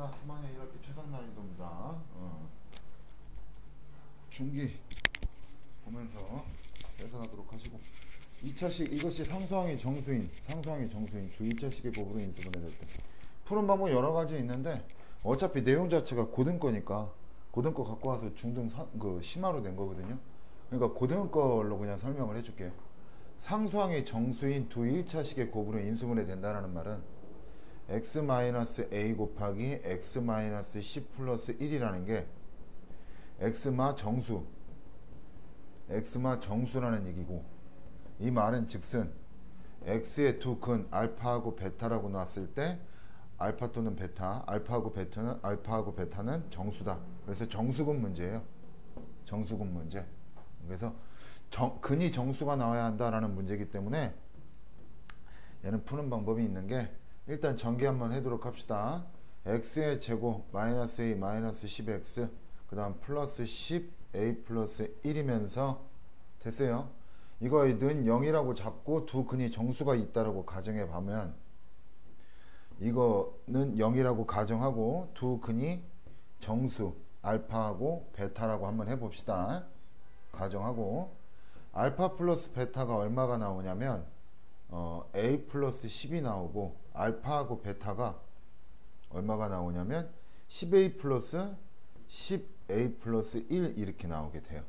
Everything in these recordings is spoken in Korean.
갑시다. 3학년 1학기 최상 난이도입니다. 어. 중기 보면서 계산하도록 하시고 2차식 이것이 상수항의 정수인 상수항의 정수인 두 2차식의 곱으로 인수분해 될 때 푸는 방법 여러 가지 있는데 어차피 내용 자체가 고등 거니까 고등 거 갖고 와서 중등 사, 그 심화로 낸 거거든요. 그러니까 고등거로 그냥 설명을 해줄게요. 상수항의 정수인 두 1차식의 곱으로 인수분해 된다는 말은 x-a 곱하기 x-c 플러스 1이라는 게 x마 정수 x마 정수라는 얘기고 이 말은 즉슨 x의 두 근 알파하고 베타라고 놨을 때 알파 또는 베타 알파하고 베타는 알파하고 베타는 정수다. 그래서 정수근 문제예요. 정수근 문제. 그래서 정, 근이 정수가 나와야 한다라는 문제이기 때문에 얘는 푸는 방법이 있는 게 일단 전개 한번 해도록 합시다. x의 제곱 마이너스 a 마이너스 10x 그 다음 플러스 10a 플러스 1이면서 됐어요. 이거는 0이라고 잡고 두 근이 정수가 있다라고 가정해 보면 이거는 0이라고 가정하고 두 근이 정수 알파하고 베타라고 한번 해봅시다. 가정하고 알파 플러스 베타가 얼마가 나오냐면 어, a 플러스 10이 나오고 알파하고 베타가 얼마가 나오냐면 10a 플러스 10a 플러스 1 이렇게 나오게 돼요.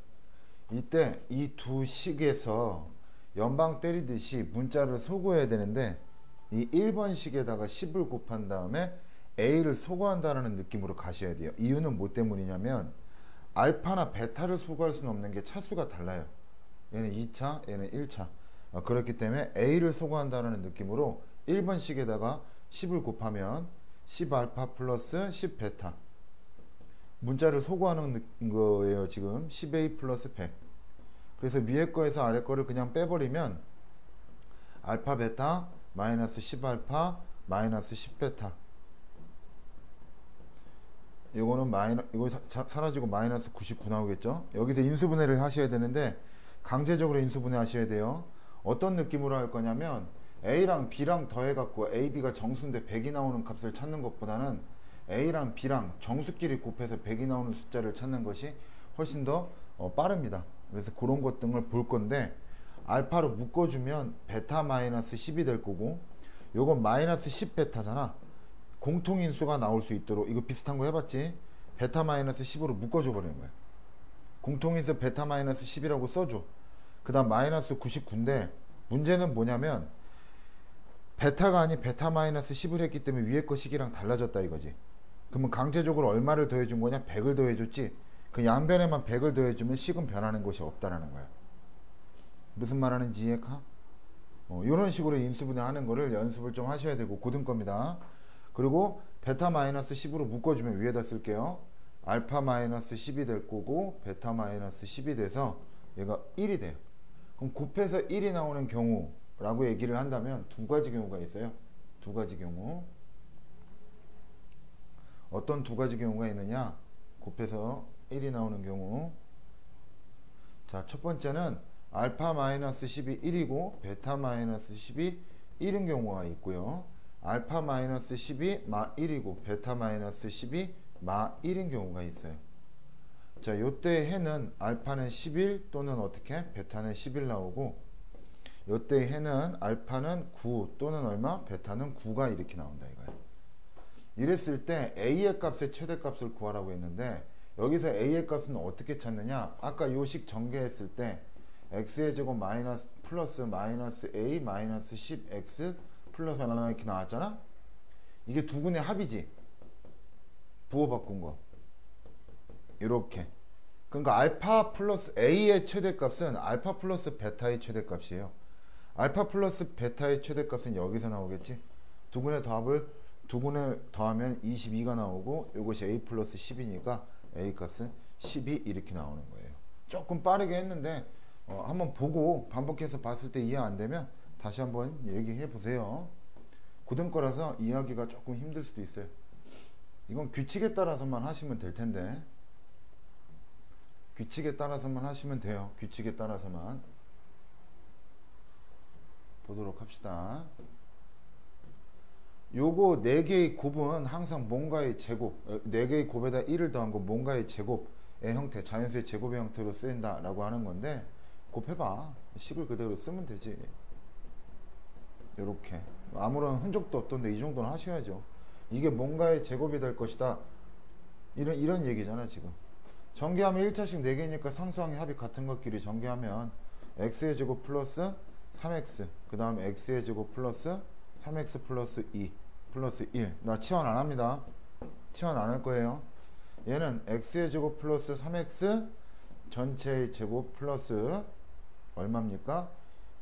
이때 이 두 식에서 연방 때리듯이 문자를 소거해야 되는데 이 1번 식에다가 10을 곱한 다음에 a를 소거한다는 느낌으로 가셔야 돼요. 이유는 뭐 때문이냐면 알파나 베타를 소거할 수는 없는 게 차수가 달라요. 얘는 2차, 얘는 1차. 어, 그렇기 때문에 A를 소거한다는 느낌으로 1번식에다가 10을 곱하면 10 알파 플러스 10 베타. 문자를 소거하는 거예요 지금. 10A 플러스 100 그래서 위에 거에서 아래 거를 그냥 빼버리면 알파 베타 마이너스 10 알파 마이너스 10 베타. 이거는 마이너 이거 사, 사라지고 마이너스 99 나오겠죠? 여기서 인수분해를 하셔야 되는데 강제적으로 인수분해 하셔야 돼요 어떤 느낌으로 할 거냐면 A랑 B랑 더해갖고 A, B가 정수인데 100이 나오는 값을 찾는 것보다는 A랑 B랑 정수끼리 곱해서 100이 나오는 숫자를 찾는 것이 훨씬 더 어, 빠릅니다. 그래서 그런 것 등을 볼 건데 알파로 묶어주면 베타 마이너스 10이 될 거고 요건 마이너스 10 베타잖아. 공통인수가 나올 수 있도록 이거 비슷한 거 해봤지? 베타 마이너스 10으로 묶어줘 버리는 거야. 공통인수 베타 마이너스 10이라고 써줘. 그 다음 마이너스 99인데 문제는 뭐냐면 베타가 아닌 베타 마이너스 10을 했기 때문에 위에 거 식이랑 달라졌다 이거지. 그러면 강제적으로 얼마를 더해준 거냐? 100을 더해줬지. 그 양변에만 100을 더해주면 식은 변하는 것이 없다라는 거야. 무슨 말 하는지 이해가? 어, 이런 식으로 인수분해 하는 거를 연습을 좀 하셔야 되고 고등 겁니다. 그리고 베타 마이너스 10으로 묶어주면 위에다 쓸게요. 알파 마이너스 10이 될 거고 베타 마이너스 10이 돼서 얘가 1이 돼요 그럼 곱해서 1이 나오는 경우라고 얘기를 한다면 두 가지 경우가 있어요. 두 가지 경우. 어떤 두 가지 경우가 있느냐? 곱해서 1이 나오는 경우. 자, 첫 번째는 알파 마이너스 10이 1이고 베타 마이너스 10이 1인 경우가 있고요. 알파 마이너스 10이 마 1이고 베타 마이너스 10이 마 1인 경우가 있어요. 자, 요때 해는 알파는 11 또는 어떻게? 베타는 11 나오고 요때 해는 알파는 9 또는 얼마? 베타는 9가 이렇게 나온다 이거예요. 이랬을 때 A의 값의 최대값을 구하라고 했는데 여기서 A의 값은 어떻게 찾느냐? 아까 요식 전개했을 때 x의 제곱 마이너스 플러스 마이너스 a 마이너스 10x 플러스 하나 이렇게 나왔잖아? 이게 두 근의 합이지? 부호 바꾼 거. 이렇게 그러니까 알파 플러스 A의 최대값은 알파 플러스 베타의 최대값이에요. 알파 플러스 베타의 최대값은 여기서 나오겠지. 두 근의 더합을 두 분의 더하면 22가 나오고 이것이 A 플러스 10이니까 A 값은 12 이렇게 나오는 거예요. 조금 빠르게 했는데 어, 한번 보고 반복해서 봤을 때 이해 안 되면 다시 한번 얘기해 보세요. 고등 거라서 이해하기가 조금 힘들 수도 있어요. 이건 규칙에 따라서만 하시면 될 텐데 규칙에 따라서만 하시면 돼요. 규칙에 따라서만. 보도록 합시다. 요거 4개의 곱은 항상 뭔가의 제곱, 4개의 곱에다 1을 더한 거 뭔가의 제곱의 형태, 자연수의 제곱의 형태로 쓰인다 라고 하는 건데 곱해봐. 식을 그대로 쓰면 되지. 요렇게. 아무런 흔적도 없던데 이 정도는 하셔야죠. 이게 뭔가의 제곱이 될 것이다. 이런, 이런 얘기잖아, 지금. 전개하면 1차식 4개니까 상수항의 합이 같은 것끼리 전개하면 x의 제곱 플러스 3x 그 다음에 x의 제곱 플러스 3x 플러스 2 플러스 1. 나 치환 안 합니다. 치환 안 할 거예요. 얘는 x의 제곱 플러스 3x 전체의 제곱 플러스 얼마입니까?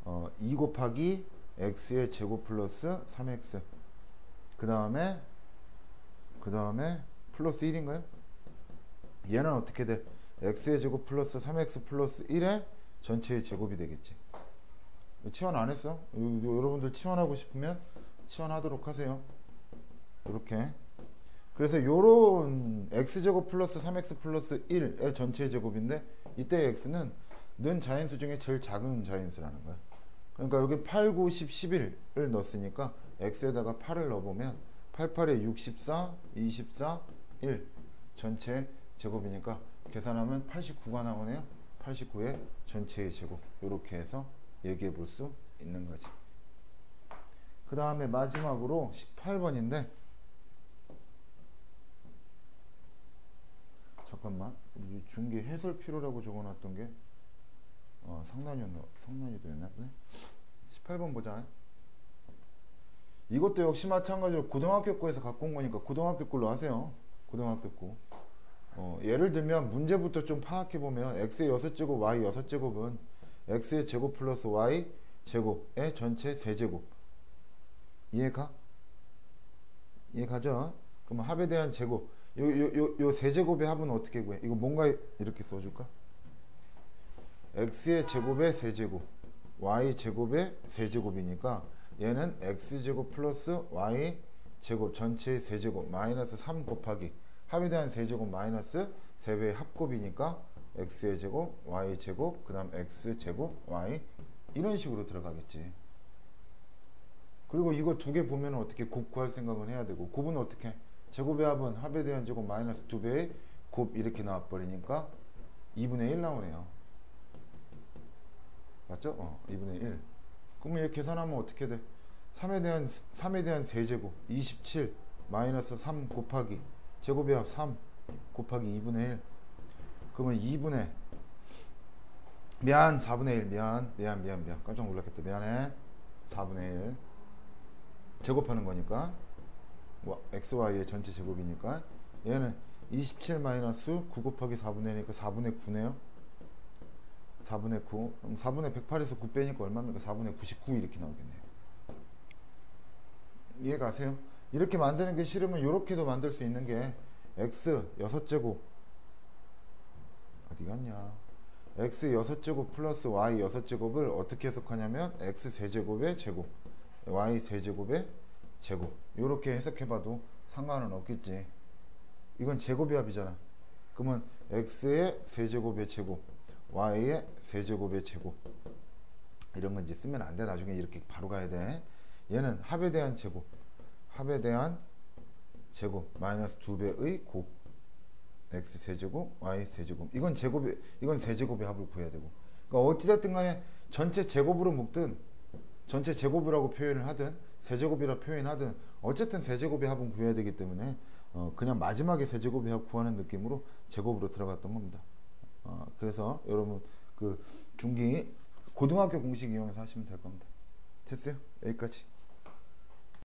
어, 2 곱하기 x의 제곱 플러스 3x 그 다음에 그 다음에 플러스 1인가요? 얘는 어떻게 돼? x의 제곱 플러스 3x 플러스 1의 전체의 제곱이 되겠지. 치환 안 했어? 여러분들 치환하고 싶으면 치환하도록 하세요. 이렇게. 그래서 요런 x제곱 플러스 3x 플러스 1의 전체의 제곱인데 이때 x는 는 자연수 중에 제일 작은 자연수라는 거야. 그러니까 여기 8, 9, 10, 11을 넣었으니까 x에다가 8을 넣어보면 8, 8에 64, 24, 1 전체 제곱이니까 계산하면 89가 나오네요. 89의 전체의 제곱 이렇게 해서 얘기해 볼 수 있는 거지. 그 다음에 마지막으로 18번인데 잠깐만 중계 해설 필요라고 적어놨던 게 어, 상단이었나 상단이도였나 네? 18번 보자 이것도 역시 마찬가지로 고등학교 거에서 갖고 온 거니까 고등학교 걸로 하세요 고등학교 거 어, 예를 들면 문제부터 좀 파악해 보면 x의 6제곱 y 6제곱은 x의 제곱 플러스 y 제곱의 전체 세제곱 이해가? 이해가죠? 그럼 합에 대한 제곱 요 요 요 요 세제곱의 합은 어떻게 구해? 이거 뭔가 이렇게 써줄까? x의 제곱의 세제곱 y 제곱의 세제곱이니까 얘는 x제곱 플러스 y 제곱 전체의 세제곱 마이너스 3 곱하기 합에 대한 세제곱 마이너스 3배의 합곱이니까 x의 제곱 y 제곱 그 다음 x제곱 y 이런 식으로 들어가겠지 그리고 이거 두 개 보면 어떻게 곱 구할 생각은 해야 되고 곱은 어떻게 제곱의 합은 합에 대한 제곱 마이너스 2배의 곱 이렇게 나와버리니까 2분의 1 나오네요 맞죠? 어, 2분의 1 그러면 얘 계산하면 어떻게 돼? 3에 대한 3에 대한 세제곱 27 마이너스 3 곱하기 제곱의 합3 곱하기 2분의 1 그러면 2분의 미안 4분의 1 미안 미안 미안 미안 깜짝 놀랐겠다. 미안해 4분의 1 제곱하는 거니까 xy의 전체 제곱이니까 얘는 27 마이너스 9 곱하기 4분의 1이니까 4분의 9네요. 4분의 9 그럼 4분의 108에서 9 빼니까 얼마입니까? 4분의 99 이렇게 나오겠네요. 이해 가세요? 이렇게 만드는 게 싫으면 이렇게도 만들 수 있는 게 x 6제곱. 어디 갔냐? X 6제곱 플러스 y 6제곱을 어떻게 해석하냐면 x 세제곱의 제곱 y 세제곱의 제곱. 이렇게 해석해봐도 상관은 없겠지. 이건 제곱의 합이잖아. 그러면 x의 세제곱의 제곱 y의 세제곱의 제곱. 이런 건 이제 쓰면 안 돼. 나중에 이렇게 바로 가야 돼. 얘는 합에 대한 제곱 합에 대한 제곱 마이너스 2배의 곱 x 세제곱 y 세제곱. 이건 제곱이 이건 세제곱의 합을 구해야 되고. 그러니까 어찌됐든 간에 전체 제곱으로 묶든 전체 제곱이라고 표현을 하든 세제곱이라 표현하든 어쨌든 세제곱의 합은 구해야 되기 때문에 어 그냥 마지막에 세제곱의 합 구하는 느낌으로 제곱으로 들어갔던 겁니다. 어 그래서 여러분 그 중기 고등학교 공식 이용해서 하시면 될 겁니다. 됐어요? 여기까지